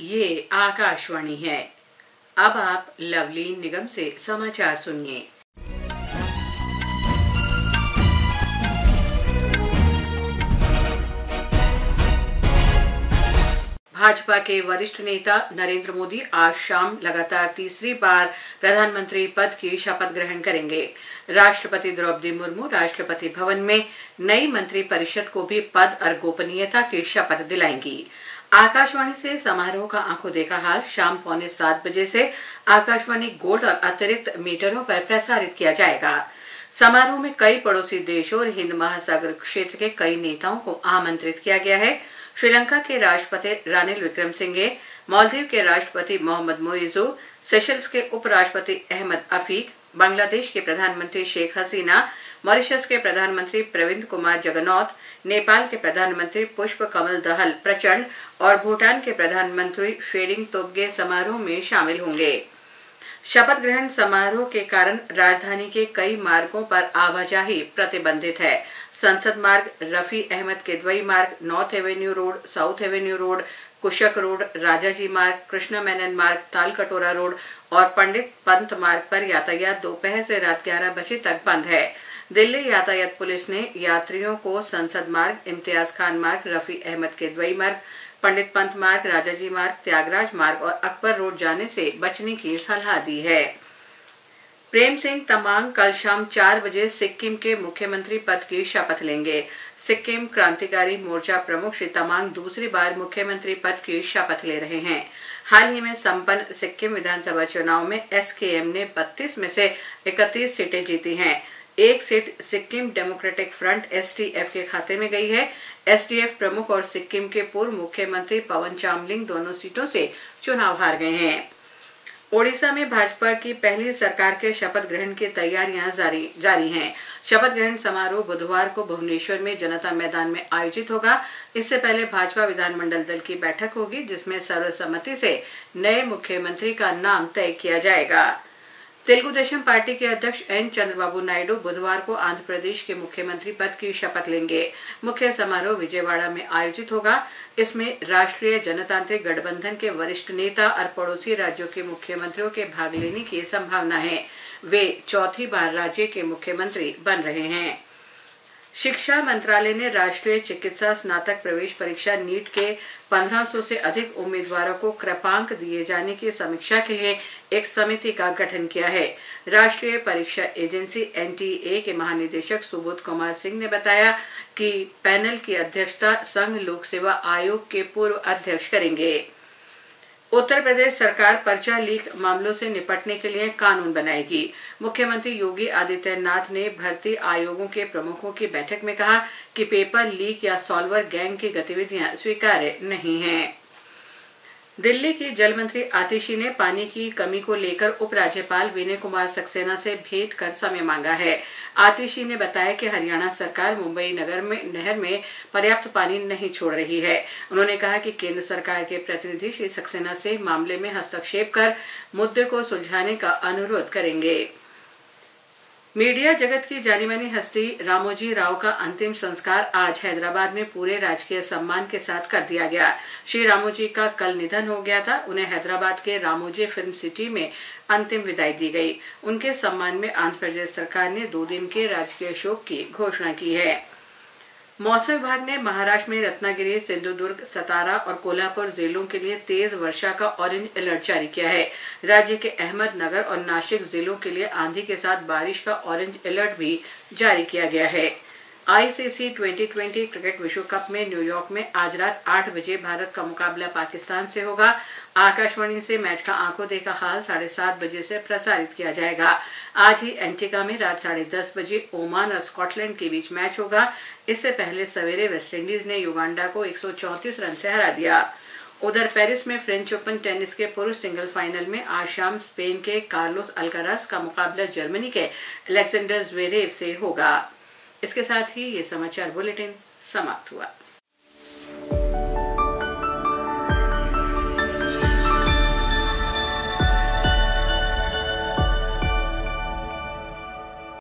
ये आकाशवाणी है। अब आप लवली निगम से समाचार सुनिए। भाजपा के वरिष्ठ नेता नरेंद्र मोदी आज शाम लगातार तीसरी बार प्रधानमंत्री पद की शपथ ग्रहण करेंगे। राष्ट्रपति द्रौपदी मुर्मू राष्ट्रपति भवन में नई मंत्री परिषद को भी पद और गोपनीयता की शपथ दिलाएँगी। आकाशवाणी से समारोह का आँखों देखा हाल शाम पौने सात बजे से आकाशवाणी गोल्ड और अतिरिक्त मीटरों पर प्रसारित किया जाएगा। समारोह में कई पड़ोसी देशों और हिंद महासागर क्षेत्र के कई नेताओं को आमंत्रित किया गया है। श्रीलंका के राष्ट्रपति रानिल विक्रम सिंघे मालदीव के राष्ट्रपति मोहम्मद मोइजू, सेशल्स के उपराष्ट्रपति अहमद अफीक, बांग्लादेश के प्रधानमंत्री शेख हसीना मॉरिशस के प्रधानमंत्री प्रविंद कुमार जगन्नाथ, नेपाल के प्रधानमंत्री पुष्प कमल दहल प्रचंड और भूटान के प्रधानमंत्री शेरिंग तोबगे समारोह में शामिल होंगे। शपथ ग्रहण समारोह के कारण राजधानी के कई मार्गों पर आवाजाही प्रतिबंधित है। संसद मार्ग Rafi Ahmed Kidwai Marg, north avenue road, south avenue road Kushak road Rajaji Marg, Krishna Menon मार्ग ताल कटोरा रोड और पंडित पंत मार्ग पर यातायात दोपहर से रात 11 बजे तक बंद है। दिल्ली यातायात पुलिस ने यात्रियों को संसद मार्ग, इम्तियाज़ खान मार्ग, रफी अहमद के द्वई मार्ग, पंडित पंत मार्ग, राजाजी मार्ग, त्यागराज मार्ग और अकबर रोड जाने से बचने की सलाह दी है। प्रेम सिंह तमांग कल शाम चार बजे सिक्किम के मुख्यमंत्री पद की शपथ लेंगे। सिक्किम क्रांतिकारी मोर्चा प्रमुख श्री तमांग दूसरी बार मुख्यमंत्री पद की शपथ ले रहे हैं। हाल ही में संपन्न सिक्किम विधानसभा चुनाव में एसकेएम ने 32 में से 31 सीटें जीती हैं। एक seat Sikkim democratic front STF के खाते में गई है। एसडीएफ प्रमुख और सिक्किम के पूर्व मुख्यमंत्री पवन चामलिंग दोनों सीटों से चुनाव हार गए हैं। ओडिशा में भाजपा की पहली सरकार के शपथ ग्रहण की तैयारियाँ जारी जारी हैं। शपथ ग्रहण समारोह बुधवार को भुवनेश्वर में जनता मैदान में आयोजित होगा। इससे पहले भाजपा विधानमंडल दल की बैठक होगी, जिसमें सर्वसम्मति से नए मुख्यमंत्री का नाम तय किया जाएगा। तेलुगु देशम पार्टी के अध्यक्ष एन चंद्रबाबू नायडू बुधवार को आंध्र प्रदेश के मुख्यमंत्री पद की शपथ लेंगे। मुख्य समारोह विजयवाड़ा में आयोजित होगा। इसमें राष्ट्रीय जनतांत्रिक गठबंधन के वरिष्ठ नेता और पड़ोसी राज्यों के मुख्यमंत्रियों के भाग लेने की संभावना है। वे चौथी बार राज्य के मुख्यमंत्री बन रहे हैं। शिक्षा मंत्रालय ने राष्ट्रीय चिकित्सा स्नातक प्रवेश परीक्षा नीट के 1500 से अधिक उम्मीदवारों को कृपांक दिए जाने की समीक्षा के लिए एक समिति का गठन किया है। राष्ट्रीय परीक्षा एजेंसी एनटीए के महानिदेशक सुबोध कुमार सिंह ने बताया कि पैनल की अध्यक्षता संघ लोक सेवा आयोग के पूर्व अध्यक्ष करेंगे। उत्तर प्रदेश सरकार पर्चा लीक मामलों से निपटने के लिए कानून बनाएगी। मुख्यमंत्री योगी आदित्यनाथ ने भर्ती आयोगों के प्रमुखों की बैठक में कहा कि पेपर लीक या सॉल्वर गैंग की गतिविधियाँ स्वीकार्य नहीं हैं। दिल्ली की जल मंत्री आतिशी ने पानी की कमी को लेकर उपराज्यपाल विनय कुमार सक्सेना से भेंट कर समय मांगा है। आतिशी ने बताया कि हरियाणा सरकार मुंबई नगर में, नहर में पर्याप्त पानी नहीं छोड़ रही है। उन्होंने कहा कि केंद्र सरकार के प्रतिनिधि श्री सक्सेना से मामले में हस्तक्षेप कर मुद्दे को सुलझाने का अनुरोध करेंगे। मीडिया जगत की जानी मानी हस्ती रामोजी राव का अंतिम संस्कार आज हैदराबाद में पूरे राजकीय सम्मान के साथ कर दिया गया। श्री रामोजी का कल निधन हो गया था। उन्हें हैदराबाद के रामोजी फ़िल्म सिटी में अंतिम विदाई दी गई। उनके सम्मान में आंध्र प्रदेश सरकार ने दो दिन के राजकीय शोक की घोषणा की है। मौसम विभाग ने महाराष्ट्र में रत्नागिरी, सिंधुदुर्ग, सतारा और कोल्हापुर जिलों के लिए तेज वर्षा का ऑरेंज अलर्ट जारी किया है। राज्य के अहमदनगर और नासिक जिलों के लिए आंधी के साथ बारिश का ऑरेंज अलर्ट भी जारी किया गया है। आईसीसी 2020 क्रिकेट विश्व कप में न्यूयॉर्क में आज रात आठ बजे भारत का मुकाबला पाकिस्तान से होगा। आकाशवाणी से मैच का आँखों देखा हाल साढ़े सात बजे से प्रसारित किया जाएगा। आज ही एंटिका में रात साढ़े दस बजे ओमान और स्कॉटलैंड के बीच मैच होगा। इससे पहले सवेरे वेस्टइंडीज ने युगांडा को एक रन से हरा दिया। उधर पेरिस में फ्रेंच ओपन टेनिस के पुरुष सिंगल फाइनल में आज शाम स्पेन के कार्लोस अल्कारास का मुकाबला जर्मनी के अलेक्जेंडर ज्वेरेव से होगा। इसके साथ ही ये समाचार बुलेटिन समाप्त हुआ।